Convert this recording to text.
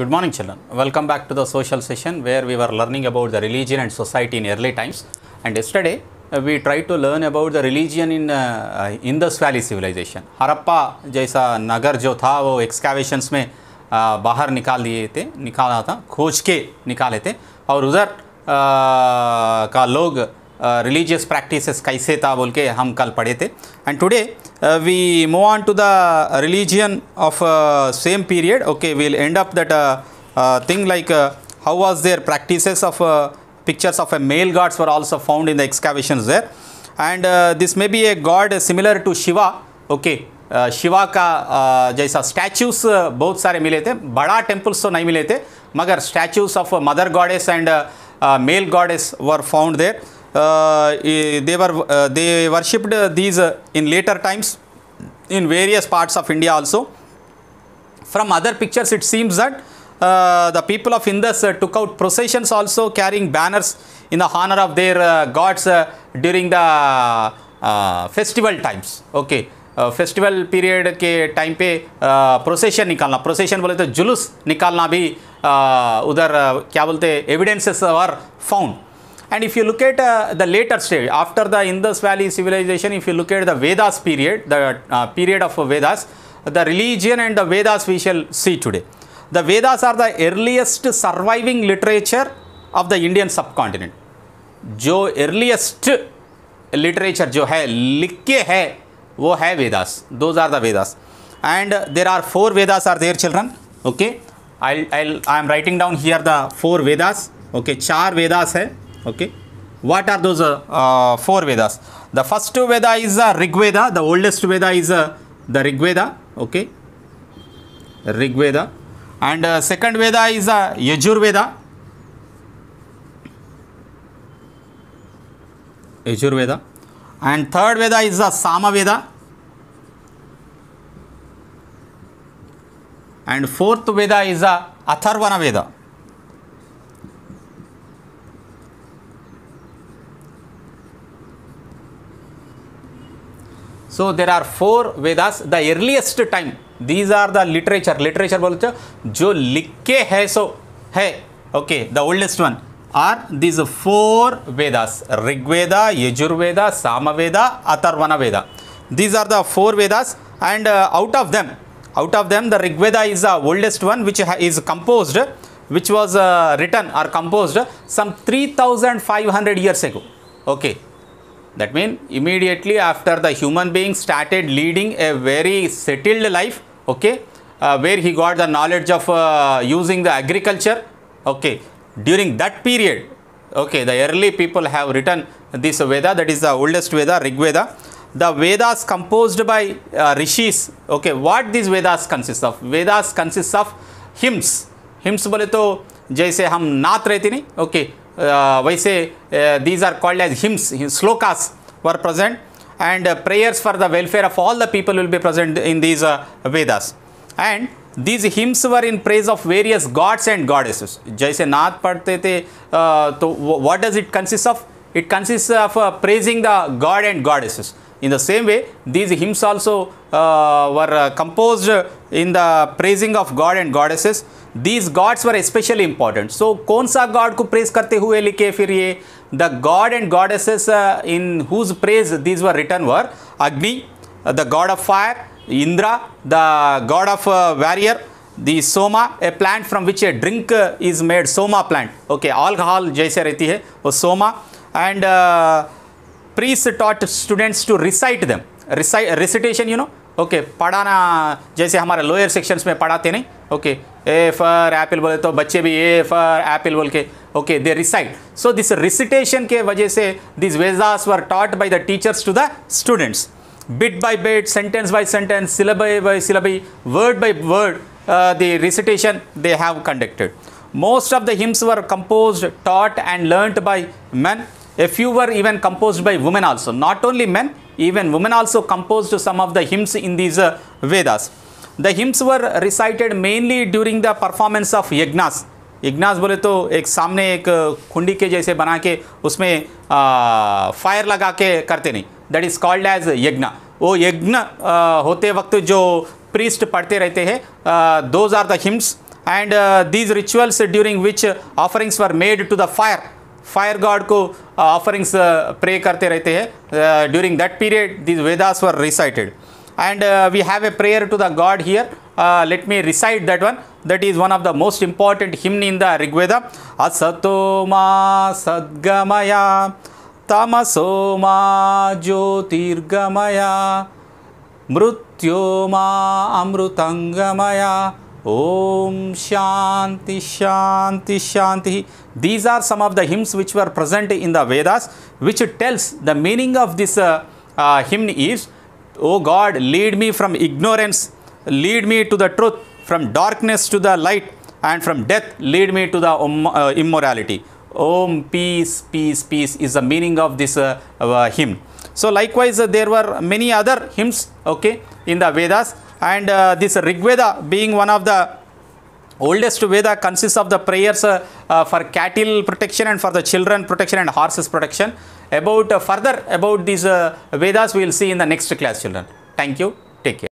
Good morning, children. Welcome back to the social session where we were learning about the religion and society in early times. And yesterday uh, we tried to learn about the religion in uh, uh, Indus Valley civilization. Harappa जैसा नगर जो था वो एक्सकावेशंस में uh, बाहर निकाल दिए थे निकाला था खोज के निकाले थे और उधर uh, का लोग रिलीजियस प्रैक्टिस कैसे था बोल के हम कल पढ़े थे and today we move on to the religion of same period okay we'll end up that thing like how was there practice of pictures of a male gods were also found in the excavation there and this may be a god similar to Shiva okay Shiva का uh, जैसा statues बहुत सारे मिले थे बड़ा temples तो नहीं मिले थे मगर statues of mother goddess and male goddess were found there they were they worshipped these in later times in various parts of India also. From other pictures, it seems that uh, the people of Indus uh, took out processions also carrying banners in the honor of their uh, gods uh, during the uh, festival times. Okay. Festival period के time पे procession निकालना procession बोले तो जुलूस निकालना भी uh, उधर uh, क्या बोलते evidences are found And if you look at uh, the later stage, after the Indus Valley civilization, if you look at the Vedas period, the uh, period of Vedas, the religion and the Vedas we shall see today. The Vedas are the earliest surviving literature of the Indian subcontinent. जो earliest literature जो है लिख के है वो है Vedas those are the Vedas and there are four Vedas are their children okay I I I am writing down here the four Vedas okay चार वेदास है okay. What are those uh, uh, four vedas. The first veda is uh, rigveda. The oldest veda is uh, the rigveda. Okay. Rigveda. And uh, second veda is uh, yajurveda. Yajurveda. And third veda is the samaveda. And fourth veda is the atharvana veda so there are four vedas the earliest time these are the literature literature बोलते हो जो लिख के है सो है okay the oldest one are these four vedas rigveda yajurveda samaveda atharvana veda these are the four vedas and uh, out of them out of them the rigveda is the oldest one which ha- is composed which was uh, written or composed some 3500 years ago okay that means immediately after the human being started leading a very settled life okay uh, where he got the knowledge of uh, using the agriculture okay during that period okay the early people have written this veda that is the oldest veda rig veda the vedas composed by uh, rishis okay what these vedas consist of vedas consists of hymns hymns बोले तो जैसे हम नात रहते नहीं okay वैसे these are called as hymns shlokas were present uh, prayers for the welfare of all the people will be present in these uh, Vedas. And these hymns were in praise of various gods and goddesses. जैसे नाथ पढ़ते थे uh, तो does it consist of? It consists of uh, praising the god and goddesses. In the same way, these hymns also uh, were uh, composed in the praising of god and goddesses. These gods were especially important. So कौन सा god को praise करते हुए लिखे फिर ये the god and goddesses uh, in whose praise these were written were Agni, uh, the god of fire, Indra, the god of uh, warrior, the Soma, a plant from which a drink uh, is made, Soma plant. Okay, alcohol जैसे रहती है वो Soma and uh, priests taught students to recite them. Recite, recitation, you know, okay okay, पढ़ाना जैसे हमारे lower sections में पढ़ाते नहीं ओके ए फॉर एप्पल बोले तो बच्चे भी ए फॉर एप्पल बोल के okay they recite so this recitation के वजह से this Vedas were taught by the teachers to the students bit by bit, sentence by sentence, syllabi by syllabi, word by word, uh, the recitation they have conducted. Most of the hymns were composed, taught, and learnt by men. A few were even composed by women also. Not only men, even women also composed some of the hymns in these uh, Vedas. The hymns were recited mainly during the performance of yagnas. Yajnas बोले तो एक सामने एक खुंडी के जैसे बना के उसमें फायर लगा के करते नहीं दैट इज़ कॉल्ड एज यज्ञ वो यज्ञ होते वक्त जो प्रीस्ट पढ़ते रहते हैं those are the hymns uh, these rituals during which uh, offerings were made to the fire fire god को ऑफरिंग्स प्रे करते रहते हैं। During that period this Vedas were recited and we have a prayer to the god here let me recite that one that is one of the most important hymn in the Rigveda असतो मा सद्गमया तमसो मा ज्योतिर्गमया मृत्यो मा अमृतंगमया Om Shanti Shanti Shanti. These are some of the hymns which were present in the Vedas, which tells the meaning of this uh, uh, hymn is, O God, lead me from ignorance, lead me to the truth, from darkness to the light, and from death lead me to the um, uh, immorality. Om peace, peace, peace is the meaning of this uh, uh, hymn. So likewise, uh, there were many other hymns, okay, in the Vedas and uh, this rigveda being one of the oldest veda consists of the prayers uh, for cattle protection and for the children protection and horses protection. About uh, further about these uh, vedas we will see in the next class children. Thank you. Take care